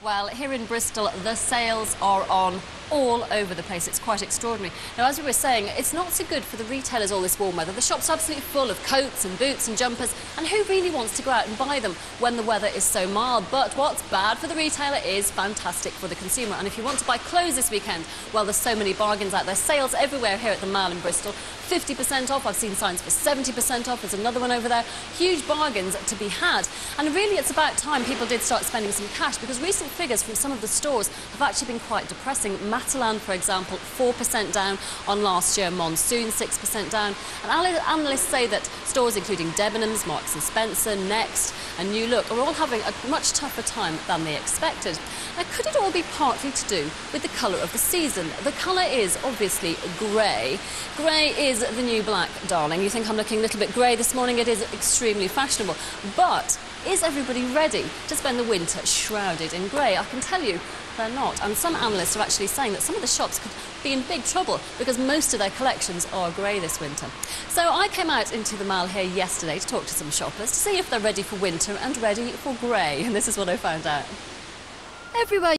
Well, here in Bristol, the sales are on all over the place. It's quite extraordinary. Now, as we were saying, it's not so good for the retailers all this warm weather. The shop's absolutely full of coats and boots and jumpers, and who really wants to go out and buy them when the weather is so mild? But what's bad for the retailer is fantastic for the consumer. And if you want to buy clothes this weekend, well, there's so many bargains out there. Sales everywhere here at the Mall in Bristol. 50% off. I've seen signs for 70% off. There's another one over there. Huge bargains to be had. And really, it's about time people did start spending some cash because recent figures from some of the stores have actually been quite depressing. Matalan, for example, 4% down on last year. Monsoon, 6% down. And analysts say that stores including Debenhams, Marks & Spencer, Next and New Look are all having a much tougher time than they expected. Now, could it all be partly to do with the colour of the season? The colour is obviously grey. Grey is the new black, darling. You think I'm looking a little bit grey this morning? It is extremely fashionable. But is everybody ready to spend the winter shrouded in grey? I can tell you they're not. And some analysts are actually saying that some of the shops could be in big trouble because most of their collections are grey this winter. So I came out into the mall here yesterday to talk to some shoppers to see if they're ready for winter and ready for grey. And this is what I found out. Everywhere